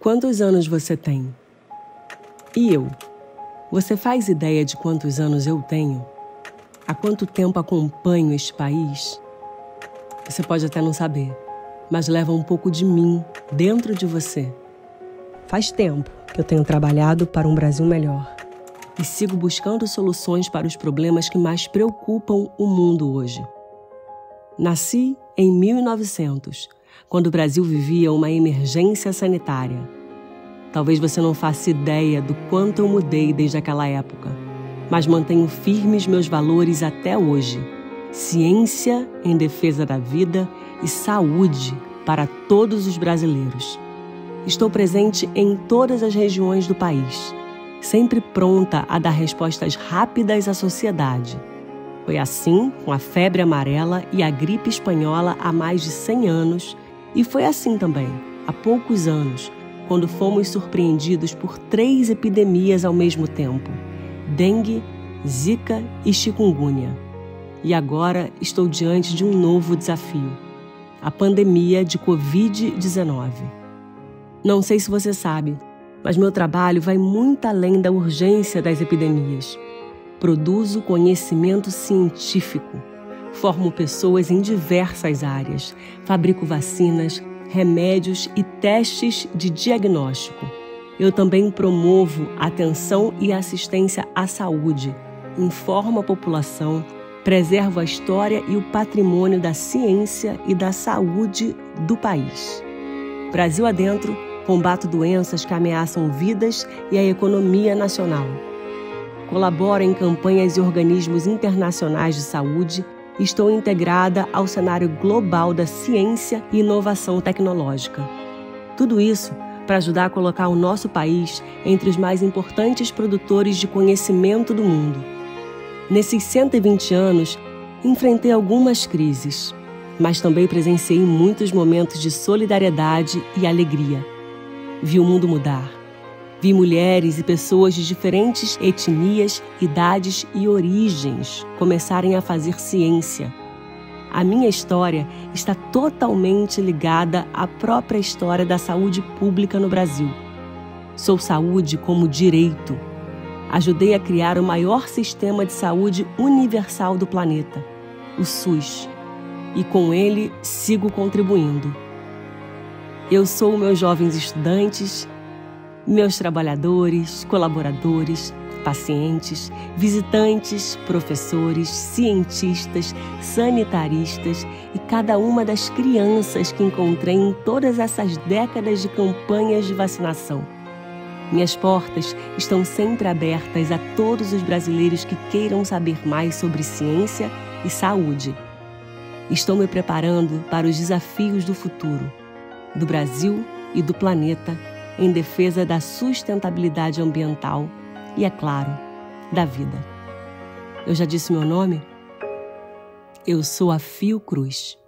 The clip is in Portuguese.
Quantos anos você tem? E eu? Você faz ideia de quantos anos eu tenho? Há quanto tempo acompanho este país? Você pode até não saber, mas leva um pouco de mim dentro de você. Faz tempo que eu tenho trabalhado para um Brasil melhor e sigo buscando soluções para os problemas que mais preocupam o mundo hoje. Nasci em 1900, quando o Brasil vivia uma emergência sanitária. Talvez você não faça ideia do quanto eu mudei desde aquela época mas mantenho firmes meus valores até hoje: ciência em defesa da vida e saúde para todos os brasileiros. Estou presente em todas as regiões do país, sempre pronta a dar respostas rápidas à sociedade. Foi assim com a febre amarela e a gripe espanhola há mais de 100 anos, e foi assim também, há poucos anos, quando fomos surpreendidos por três epidemias ao mesmo tempo dengue, zika e chikungunya. E agora estou diante de um novo desafio: a pandemia de Covid-19. Não sei se você sabe, mas meu trabalho vai muito além da urgência das epidemias. Produzo conhecimento científico, formo pessoas em diversas áreas, fabrico vacinas, remédios e testes de diagnóstico eu também promovo atenção e assistência à saúde, informo a população, preservo a história e o patrimônio da ciência e da saúde do país. Brasil adentro, combato doenças que ameaçam vidas e a economia nacional. Colaboro em campanhas e organismos internacionais de saúde estou integrada ao cenário global da ciência e inovação tecnológica. Tudo isso para ajudar a colocar o nosso país entre os mais importantes produtores de conhecimento do mundo. Nesses 120 anos, enfrentei algumas crises, mas também presenciei muitos momentos de solidariedade e alegria. Vi o mundo mudar. Vi mulheres e pessoas de diferentes etnias, idades e origens começarem a fazer ciência a minha história está totalmente ligada à própria história da saúde pública no Brasil. Sou saúde como direito. Ajudei a criar o maior sistema de saúde universal do planeta, o SUS, e com ele sigo contribuindo. Eu sou meus jovens estudantes, meus trabalhadores, colaboradores, pacientes, visitantes, professores, cientistas, sanitaristas e cada uma das crianças que encontrei em todas essas décadas de campanhas de vacinação. Minhas portas estão sempre abertas a todos os brasileiros que queiram saber mais sobre ciência e saúde. Estou me preparando para os desafios do futuro, do Brasil e do planeta, em defesa da sustentabilidade ambiental e, é claro, da vida. Eu já disse meu nome? Eu sou a Fio Cruz.